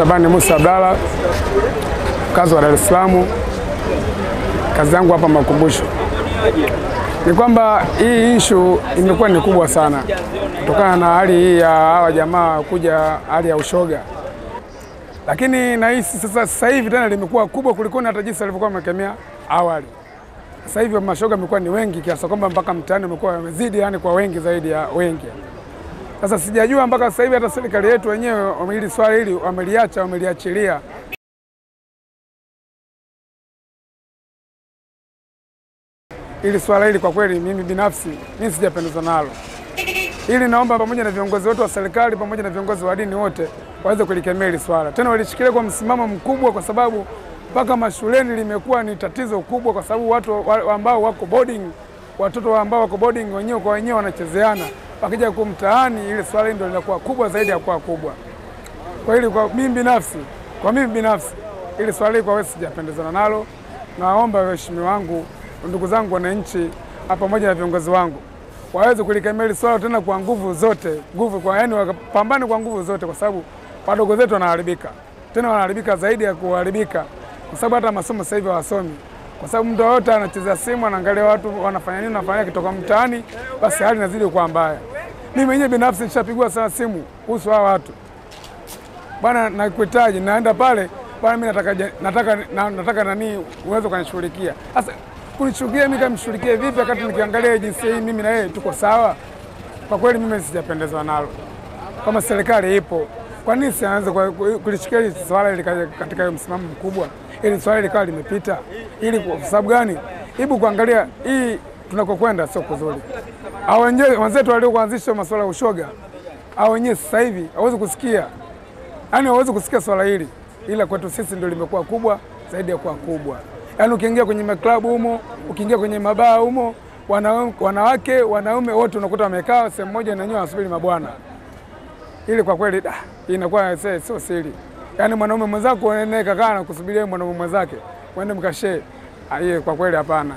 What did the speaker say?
Shabani Musa Abdalla, mkazi wa Dar es Salaam. Kazi yangu hapa Makumbusho ni kwamba hii ishu imekuwa ni kubwa sana kutokana na hali hii ya hawa jamaa kuja hali ya ushoga, lakini nahisi sasa sasa hivi tena limekuwa kubwa kuliko hata jinsi alivyokuwa amekemea awali. Sasa hivi mashoga amekuwa ni wengi kiasi kwamba mpaka mtaani umekuwa wamezidi, yani kwa wengi zaidi ya wengi. Sasa sijajua mpaka sasa hivi hata serikali yetu wenyewe hili swala hili wameliacha, wameliachilia. Hili swala hili kwa kweli, mimi binafsi mimi sijapendezwa nalo. Ili naomba pamoja na viongozi wote wa serikali pamoja na viongozi wa dini wote waweze kulikemea hili swala, tena walishikilia kwa msimamo mkubwa, kwa sababu mpaka mashuleni limekuwa ni tatizo kubwa, kwa sababu watu ambao wako boarding, watoto ambao wako boarding wenyewe kwa wenyewe wanachezeana, wakija kwa mtaani, ile swala ndio linakuwa kubwa zaidi ya kuwa kubwa. Kwa hili kwa mimi binafsi, kwa mimi binafsi, ili swala hili kwa wewe sijapendezana nalo. Naomba waheshimiwa wangu ndugu zangu wananchi pamoja na viongozi wangu waweze kulikemea hili swala tena kwa nguvu zote, nguvu kwa yani, wakapambane kwa nguvu zote, kwa sababu wadogo zetu wanaharibika, tena wanaharibika zaidi ya kuharibika, kwa sababu hata masomo sasa hivi hawasomi, kwa sababu mtu yote anacheza simu, anaangalia watu wanafanya nini, wanafanya kitoka mtaani, basi hali inazidi kuwa mbaya. Mimi mwenyewe binafsi nishapigwa sana simu kuhusu hawa watu bwana, nakuhitaji, naenda pale bwana, mimi nataka nataka na, nataka nani uweze kunishughulikia sasa kunishughulikia mimi kamshughulikie vipi, wakati nikiangalia jinsia hii mimi na yeye tuko sawa? Kwa kweli mimi sijapendezwa nalo. Kama serikali ipo, kwa nini sianze kulishikia swala ili katika msimamo mkubwa, ili swala likawa limepita? Ili kwa sababu gani? Hebu kuangalia hii tunakokwenda sio kuzuri. Hao wenzetu walio kuanzisha masuala ya ushoga, hao wenyewe sasa hivi hawezi kusikia, yaani hawezi kusikia swala hili, ila kwetu sisi ndio limekuwa kubwa zaidi ya kuwa kubwa. Yaani ukiingia kwenye maklabu humo, ukiingia kwenye mabaa humo, wanawake wanaume wote unakuta wamekaa sehemu moja na wenyewe wanasubiri mabwana. Ili kwa kweli inakuwa sio siri. Yaani mwanaume mwenzako naye kakaa na kusubiria mwanaume mwenzake, mwende mkashee. aiye, kwa kweli hapana.